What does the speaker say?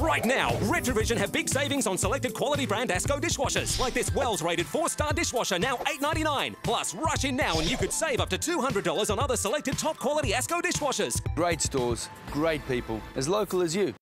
Right now, Retravision have big savings on selected quality brand ASKO dishwashers, like this WELS rated 4 star dishwasher, now $8.99. Plus, rush in now and you could save up to $200 on other selected top quality ASKO dishwashers. Great stores, great people, as local as you.